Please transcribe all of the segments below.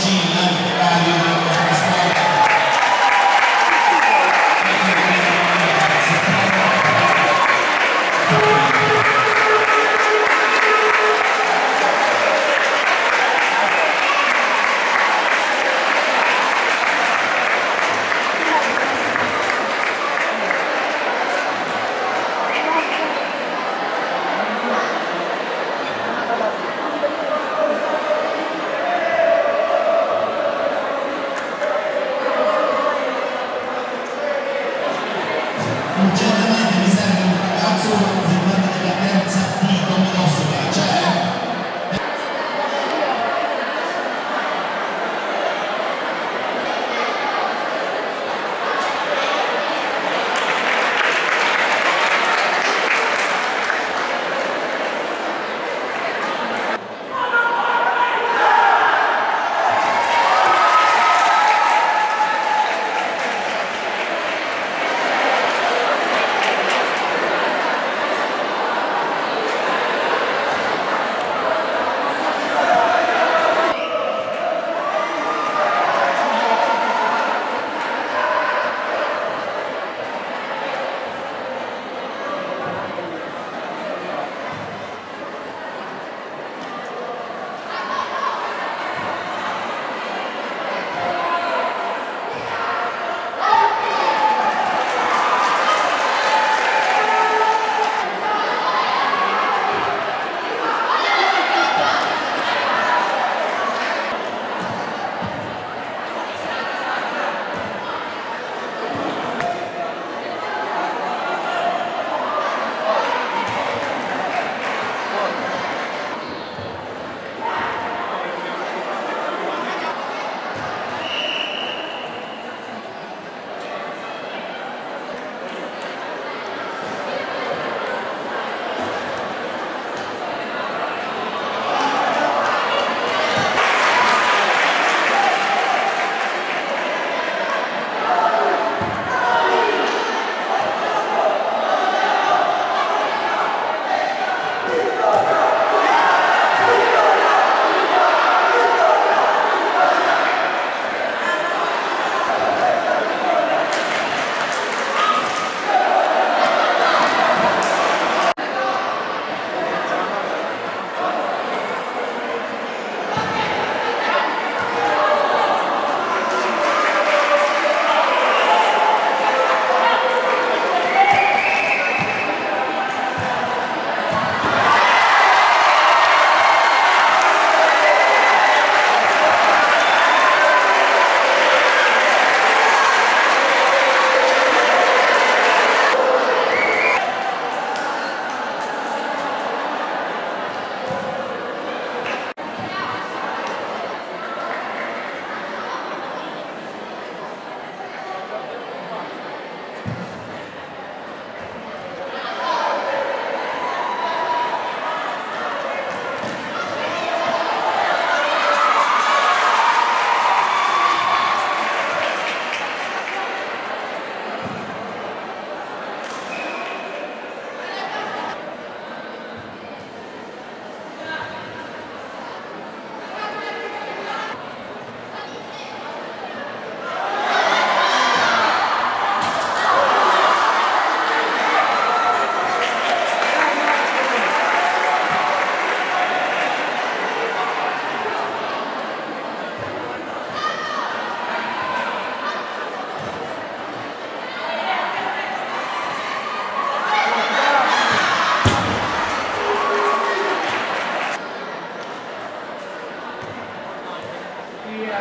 G.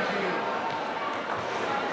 VIP.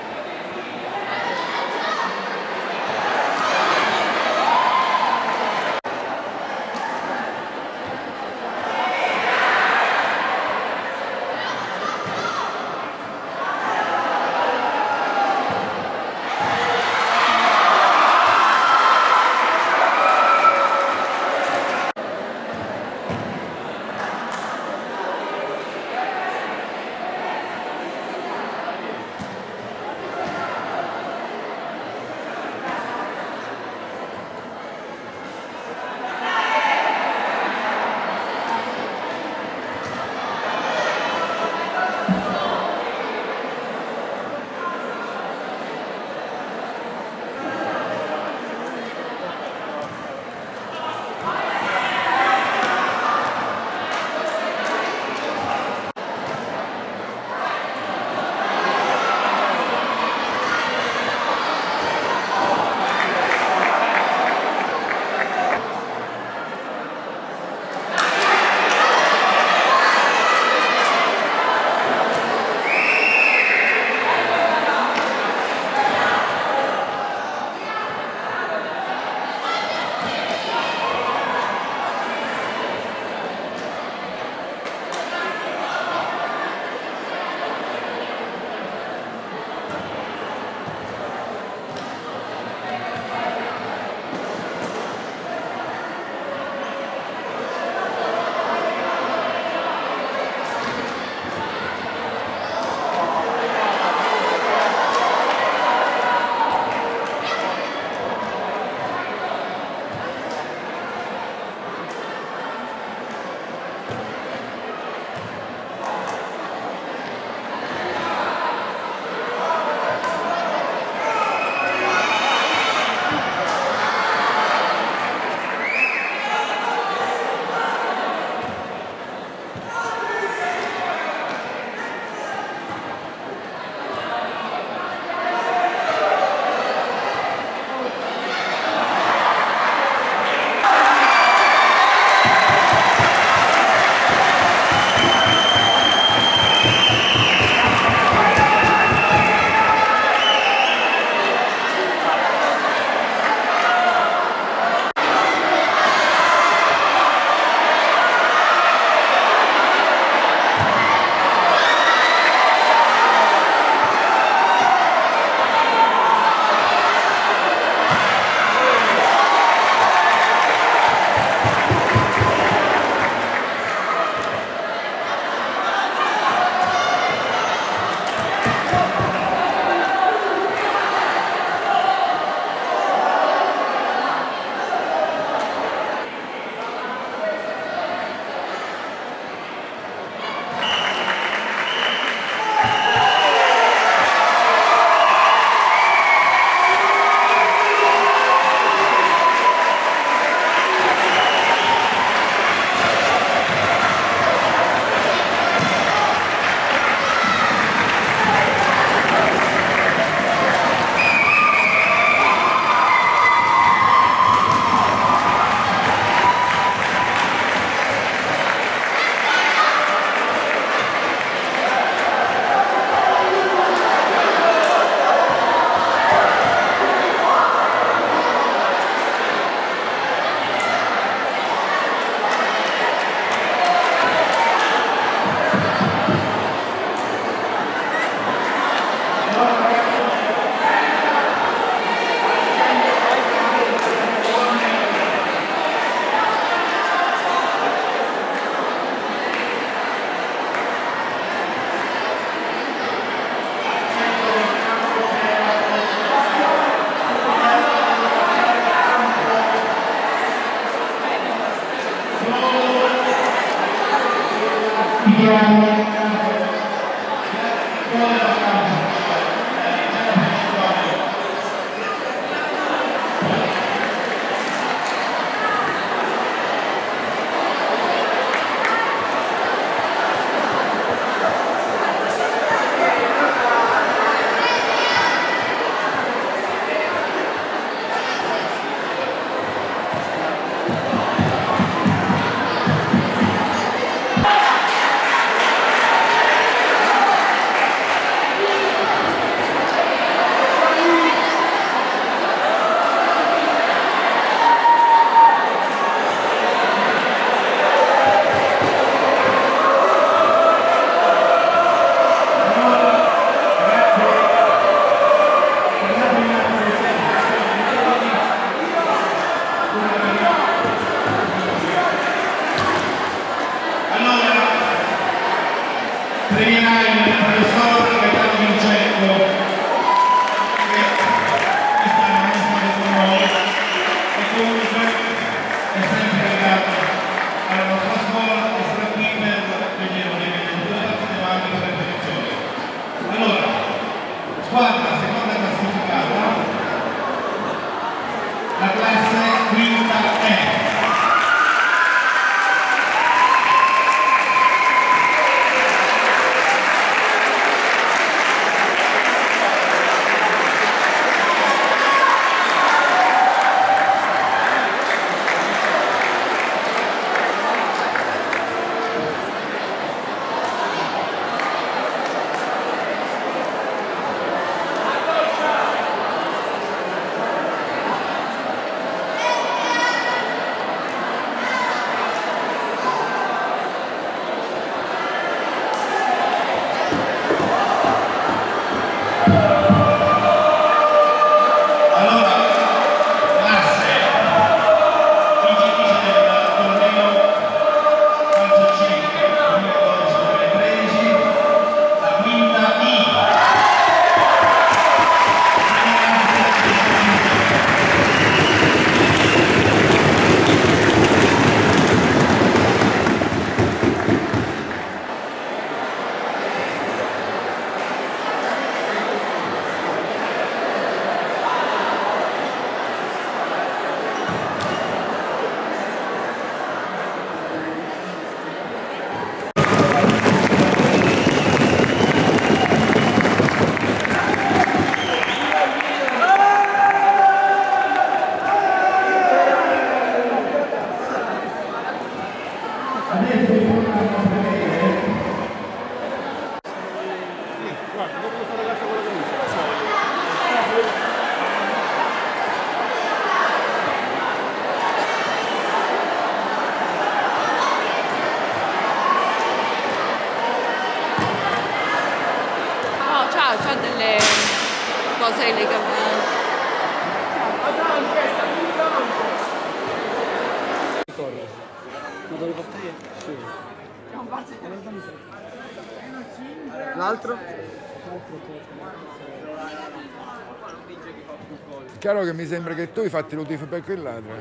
Chiaro che mi sembra che tu hai fatto lo tifo per quell'altro.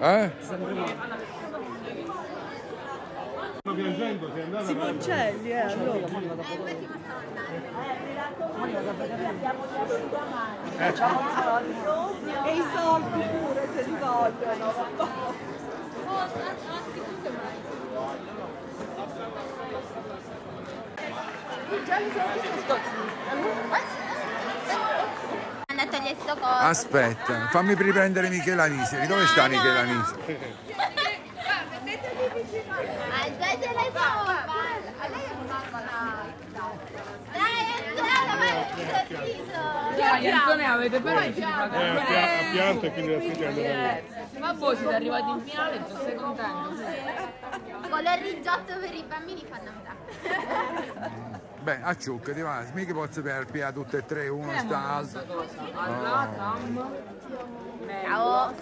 Eh? Simoncelli, eh, allora. E i soldi pure se li vogliono. Andato agli Stoccolma. Aspetta, fammi riprendere Michela Niseri. Dove sta Michela Niseri? Dai, Antonio, avete partecipato. Eh, a, pia- a pianta e quindi la sfida è. Ma voi siete arrivati in finale, tu sei contento? Sì. Con il rigiotto per i bambini fanno metà. Beh, a ciucca, ti va. Mica posso per pia tutte e tre, uno sta alto. Alla, Tam, Ciao!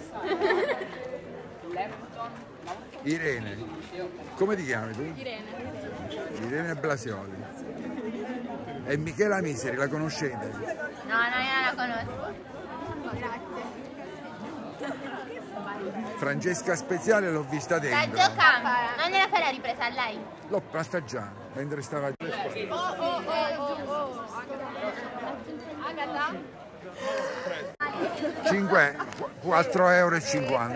Irene. Come ti chiami tu? Irene. Irene Blasioli. E Michela Miseri, la conoscete? No, no, io non la conosco. Grazie. Francesca Speziale l'ho vista Sta dentro. giocando. Non gliela fai la ripresa a lei? L'ho vista già, mentre stava... Oh, oh, oh, oh, oh. Agata? 5, 4,50 euro. e 50.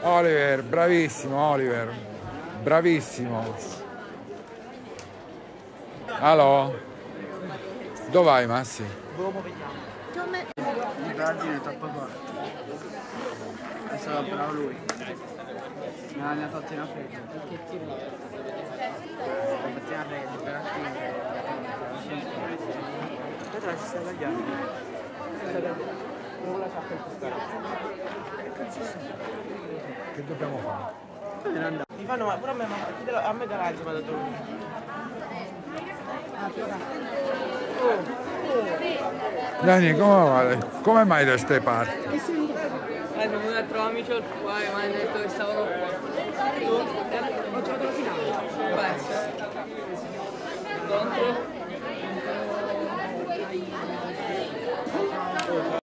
Oliver, bravissimo Oliver, bravissimo. Allo? Dove vai Massi? Il Verdine è troppo forte. È stato bravo lui. L'ha fatto in affetto. Che tiro? Ho fatto in rete, per Aspetta, ci stai tagliando. Che dobbiamo fare? Mi fanno ma pure a me, ma lo- a me garage mi ha dato lui. Dani, come, va? come mai da ste parti? Eh, siamo venuti a al qua e mi hanno detto che stavano qua. Ho giocato la finale. Contro?